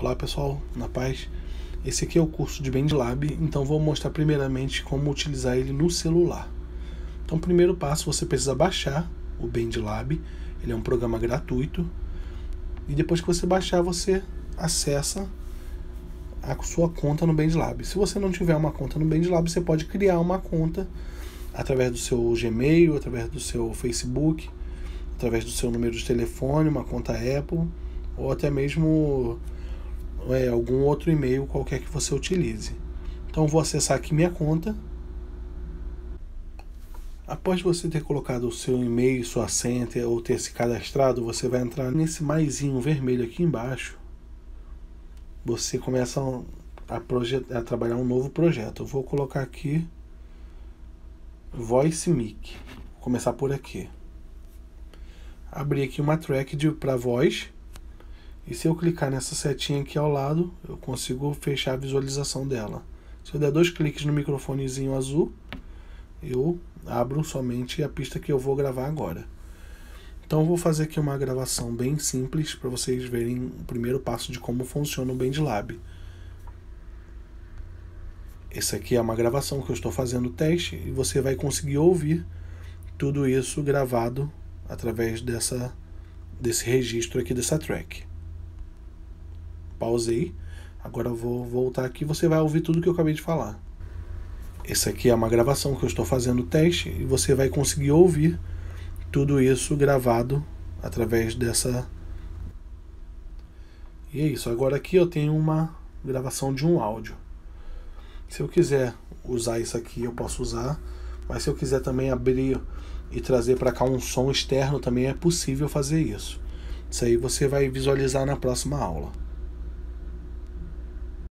Olá pessoal, na paz. Esse aqui é o curso de BandLab, então vou mostrar primeiramente como utilizar ele no celular. Então, primeiro passo, você precisa baixar o BandLab. Ele é um programa gratuito. E depois que você baixar, você acessa a sua conta no BandLab. Se você não tiver uma conta no BandLab, você pode criar uma conta através do seu Gmail, através do seu Facebook, através do seu número de telefone, uma conta Apple ou até mesmo é, algum outro e-mail qualquer que você utilize. Então vou acessar aqui minha conta. Após você ter colocado o seu e-mail, sua senha ou ter se cadastrado, você vai entrar nesse maisinho vermelho aqui embaixo. Você começa a, a trabalhar um novo projeto. Eu vou colocar aqui Voice Mic. Vou começar por aqui. Abrir aqui uma track para voz e se eu clicar nessa setinha aqui ao lado, eu consigo fechar a visualização dela. Se eu der dois cliques no microfonezinho azul, eu abro somente a pista que eu vou gravar agora. Então eu vou fazer aqui uma gravação bem simples para vocês verem o primeiro passo de como funciona o BandLab. Essa aqui é uma gravação que eu estou fazendo teste e você vai conseguir ouvir tudo isso gravado através dessa, desse registro aqui dessa track pausei. Agora eu vou voltar aqui você vai ouvir tudo que eu acabei de falar. Essa aqui é uma gravação que eu estou fazendo teste e você vai conseguir ouvir tudo isso gravado através dessa. E é isso. Agora aqui eu tenho uma gravação de um áudio. Se eu quiser usar isso aqui, eu posso usar. Mas se eu quiser também abrir e trazer para cá um som externo, também é possível fazer isso. Isso aí você vai visualizar na próxima aula.